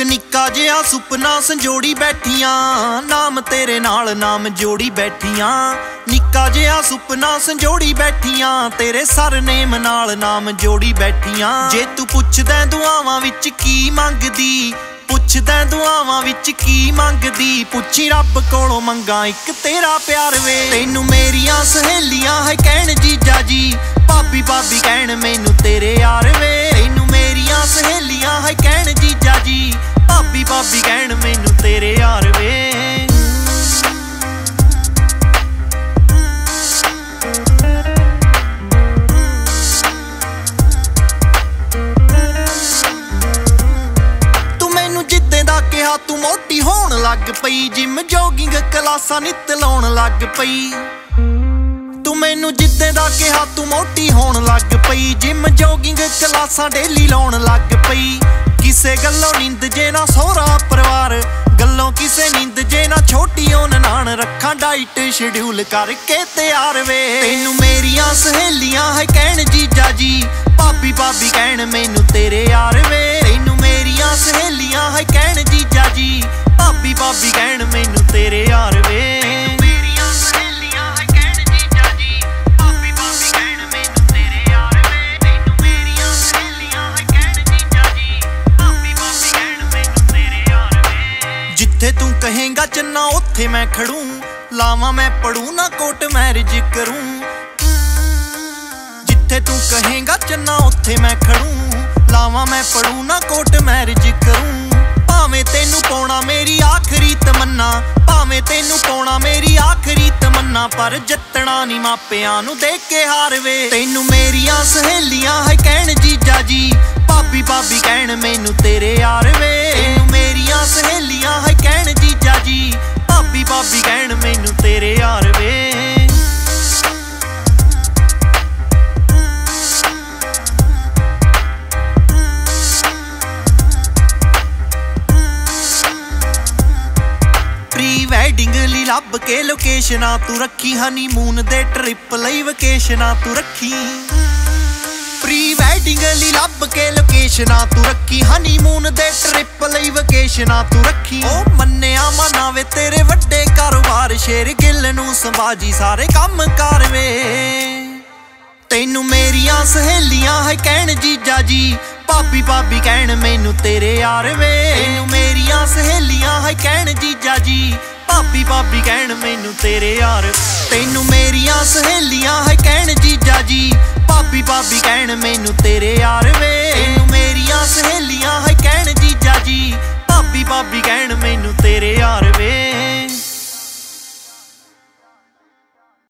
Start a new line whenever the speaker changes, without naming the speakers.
ਨਿੱਕਾ ਜਿਹਾ ਸੁਪਨਾ, ਸੰਜੋੜੀ ਬੈਠੀਆਂ। ਨਾਮ ਤੇਰੇ ਨਾਲ ਨਾਮ ਜੋੜੀ ਬੈਠੀਆਂ। ਨਿੱਕਾ ਜਿਹਾ ਸੁਪਨਾ, ਸੰਜੋੜੀ ਬੈਠੀਆਂ। ਤੇਰੇ ਸਰਨੇਮ ਨਾਲ ਨਾਮ ਜੋੜੀ ਬੈਠੀਆਂ। ਜੇ ਤੂੰ ਪੁੱਛਦਾ ਦੁਆਵਾਂ ਵਿੱਚ ਕੀ ਮੰਗਦੀ, ਪੁੱਛਦਾ ਦੁਆਵਾਂ ਵਿੱਚ ਕੀ ਮੰਗਦੀ, ਪੁੱਛੀ ਰੱਬ ਕੋਲੋਂ ਮੰਗਾ ਇੱਕ ਤੇਰਾ ਪਿਆਰ ਵੇ। ਤੈਨੂੰ ਮੇਰੀਆਂ ਸਹੇਲੀਆਂ ਹੈ ਕਹਿਣ ਜੀਜਾ ਜੀ। ਭਾਬੀ ਭਾਬੀ ਕਹਿਣ ਮੈਨੂੰ ਤੇਰੇ ਯਾਰ ਵੇ। ਤੈਨੂੰ ਮੇਰੀਆਂ ਸਹੇਲੀਆਂ ਹੈ ਕਹਿਣ ਜੀਜਾ ਜੀ। ਭਾਬੀ ਕਹਿਣ ਮੈਨੂੰ ਤੇਰੇ ਯਾਰ ਵੇ। ਦਾ ਕਿਹਾ, ਤੂੰ ਮੋਟੀ ਹੋਣ ਲੱਗ ਪਈ। ਜਿਮ ਜੋਗਿੰਗ ਕਲਾਸਾਂ ਨਿੱਤ ਲਾਉਣ ਲੱਗ ਪਈ। ਤੂੰ ਮੈਨੂੰ ਜਿੱਦੇ ਦਾ ਕਿਹਾ, ਤੂੰ ਮੋਟੀ ਹੋਣ ਲੱਗ ਪਈ। ਜਿਮ ਜੋਗਿੰਗ ਕਲਾਸਾਂ ਡੇਲੀ ਲਾਉਣ ਲੱਗ ਪਈ। ਕਿਸੇ ਗੱਲੋਂ ਨਿੰਦ ਜੇ ਨਾ ਸੋਹਰਾ ਪਰਿਵਾਰ, ਗੱਲੋਂ ਕਿਸੇ ਨਿੰਦ ਜੇ ਨਾ ਛੋਟੀ ਉਹ ਨਾਨ ਰੱਖਾਂ ਡਾਈਟ ਸ਼ਡਿਊਲ ਕਰਕੇ ਤਿਆਰ ਵੇ। ਤੈਨੂੰ ਮੇਰੀਆਂ ਸਹੇਲੀਆਂ ਹੈ ਕਹਿਣ ਜੀਜਾ ਜੀ, ਭਾਬੀ ਭਾਬੀ ਕਹਿਣ ਮੈਨੂੰ ਤੇਰੇ ਯਾਰ ਵੇ। ਕਹੇਗਾ ਚੰਨਾ ਉੱਥੇ ਮੈਂ ਖੜੂ, ਲਾਵਾਂ ਮੈਂ ਪੜੂ, ਨਾ ਕੋਟ ਮੈਰਿਜ ਕਰੂੰ। ਜਿੱਥੇ ਤੂੰ ਕਹੇਗਾ ਚੰਨਾ ਉੱਥੇ ਮੈਂ ਖੜੂ, ਲਾਵਾਂ ਮੈਂ ਪੜੂ, ਨਾ ਕੋਟ ਮੈਰਿਜ ਕਰੂੰ। ਭਾਵੇਂ ਤੈਨੂੰ ਪਾਉਣਾ ਮੇਰੀ ਆਖਰੀ ਤਮੰਨਾ, ਭਾਵੇਂ ਤੈਨੂੰ ਪਾਉਣਾ ਮੇਰੀ ਆਖਰੀ ਤਮੰਨਾ, ਪਰ ਜਿੱਤਣਾ ਨਹੀਂ ਮਾਪਿਆਂ ਨੂੰ ਦੇਖ ਕੇ ਹਾਰ ਵੇ। ਤੈਨੂੰ ਮੇਰੀਆਂ ਸਹੇਲੀਆਂ ਹੈ ਕਹਿਣ ਜੀਜਾ ਜੀ, ਭਾਬੀ ਭਾਬੀ ਕਹਿਣ ਮੈਨੂੰ ਤੇਰੇ ਯਾਰ ਵੇ। ਭਾਬੀ ਕਹਿਣ ਮੈਨੂੰ ਤੇਰੇ ਯਾਰ ਵੇ। ਪ੍ਰੀ ਵੈਡਿੰਗ ਲਈ ਲੱਭ ਕੇ ਲੋਕੇਸ਼ਨਾਂ ਤੂੰ ਰੱਖੀ ਹਨੀਮੂਨ ਦੇ ਟ੍ਰਿਪ ਲਈ ਵਕੇਸ਼ਨਾਂ ਤੂੰ ਰੱਖੀ। ਪ੍ਰੀ ਵੈਡਿੰਗ ਲਈ ਲੱਭ ਕੇ ਲੋਕੇਸ਼ਨਾਂ ਤੂੰ ਰੱਖੀ ਹਨੀਮੂਨ ਦੇ ਟ੍ਰਿਪ ਲਈ ਤੂੰ ਰੱਖੀ। ਉਹ ਮੰਨਿਆ ਮਨਾਵੇ ਤੇਰੇ ਵੱਡੇ ਕਾਰੋਬਾਰ, ਸ਼ੇਰ ਗਿੱਲ ਨੂੰ ਸੰਭਾਜੀ ਸਾਰੇ ਕੰਮ ਕਰ ਤੈਨੂੰ ਮੇਰੀਆਂ ਸਹੇਲੀਆਂ ਹੈ ਕਹਿਣ ਜੀਜਾ ਜੀ, ਭਾਬੀ ਭਾਬੀ ਕਹਿਣ ਮੈਨੂੰ ਤੇਰੇ ਯਾਰ ਵੇ। ਤੈਨੂੰ ਮੇਰੀਆਂ ਸਹੇਲੀਆਂ ਹੈ ਕਹਿਣ ਜੀਜਾ ਜੀ, ਭਾਬੀ ਭਾਬੀ ਕਹਿਣ ਮੈਨੂੰ ਤੇਰੇ ਯਾਰ। ਤੈਨੂੰ ਮੇਰੀਆਂ ਸਹੇਲੀਆਂ ਹੈ ਕਹਿਣ ਜੀਜਾ ਜੀ, ਭਾਬੀ ਭਾਬੀ ਕਹਿਣ ਮੈਨੂੰ ਤੇਰੇ ਯਾਰ ਵੇ। ਤੈਨੂੰ ਮੇਰੀਆਂ ਸਹੇਲੀਆਂ ਹੈ ਕਹਿਣ ਜੀਜਾ ਜੀ ਭਾਬੀ ਕਹਿਣ ਮੈਨੂੰ ਤੇਰੇ ਯਾਰ ਵੇ।